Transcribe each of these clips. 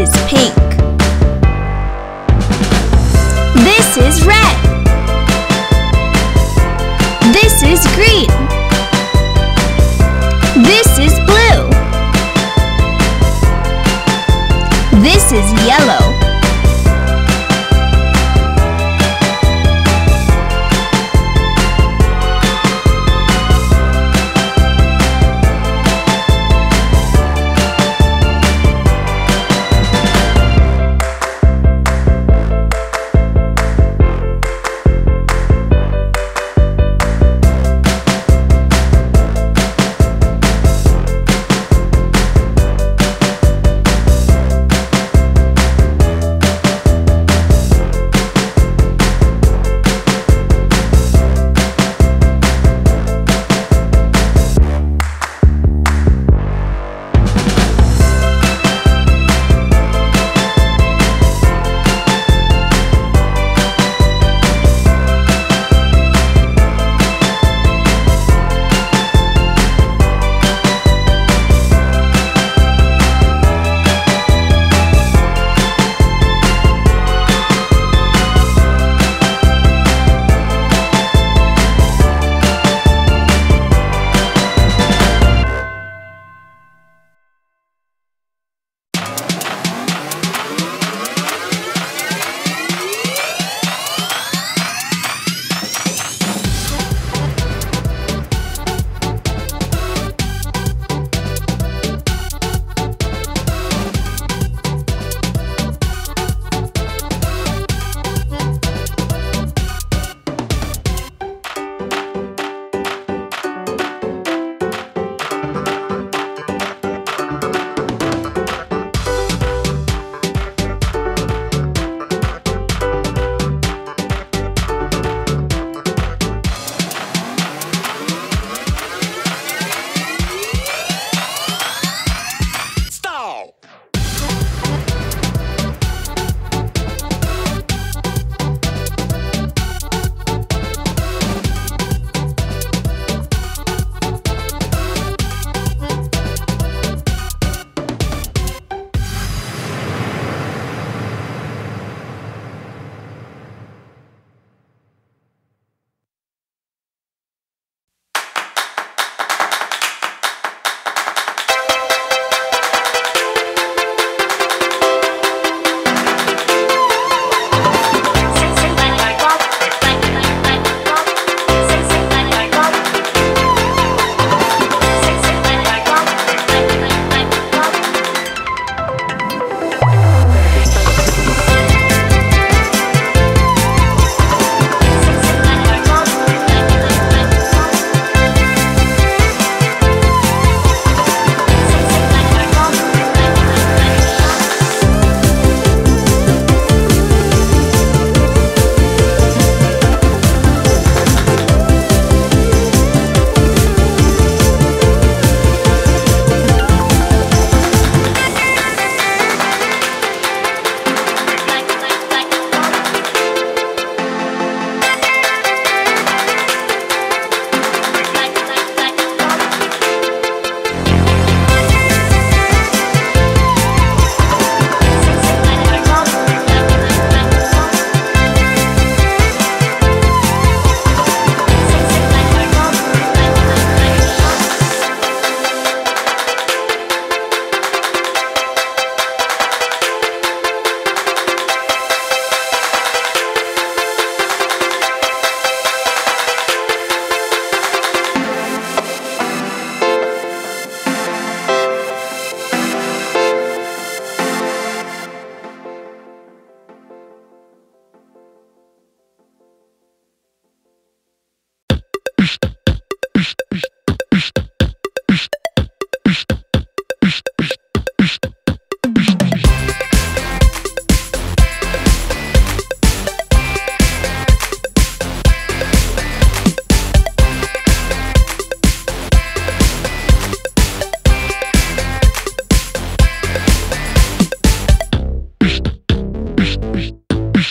is pink. This is red. This is green. This is blue. This is yellow.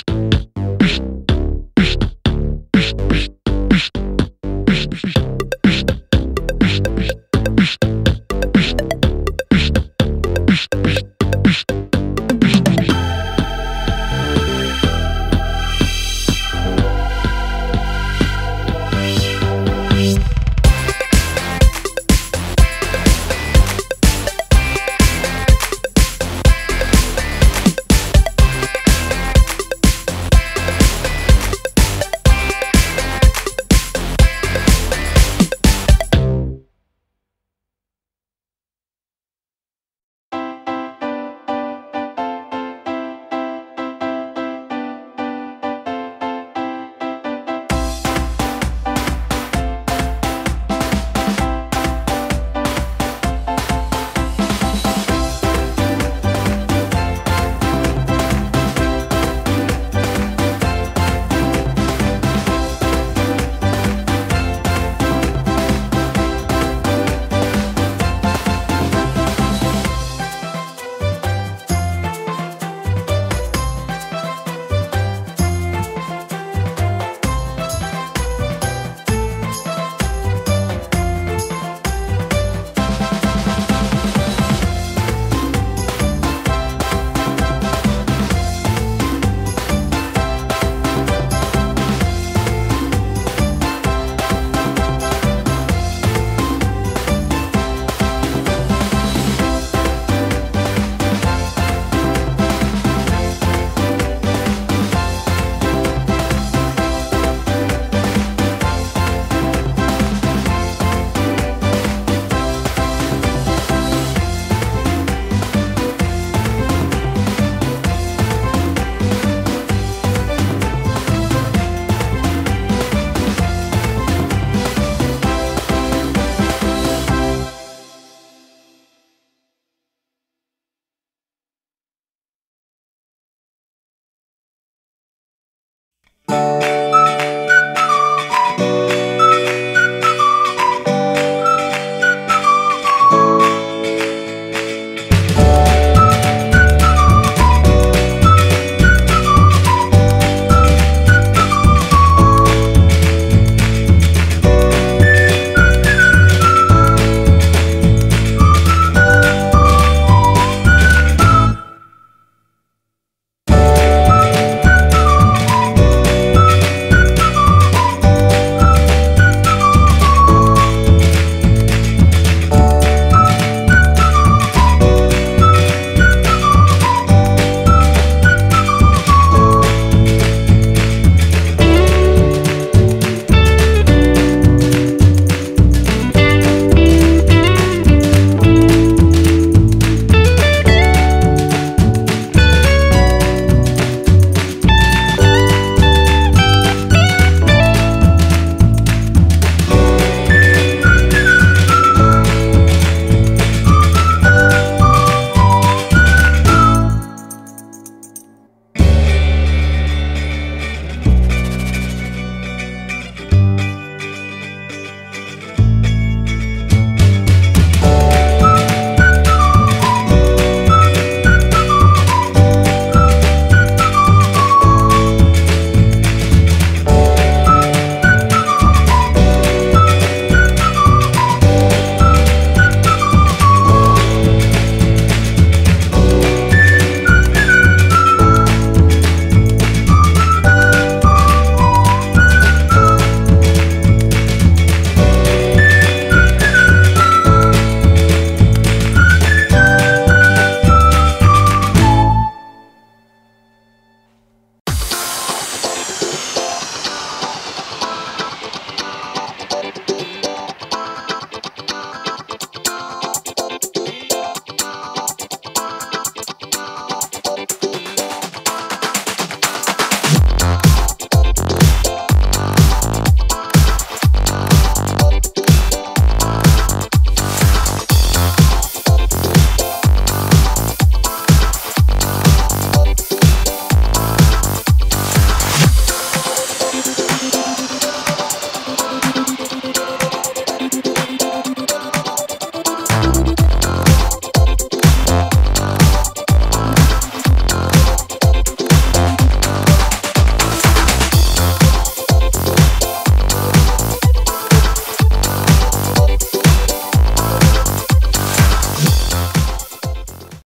you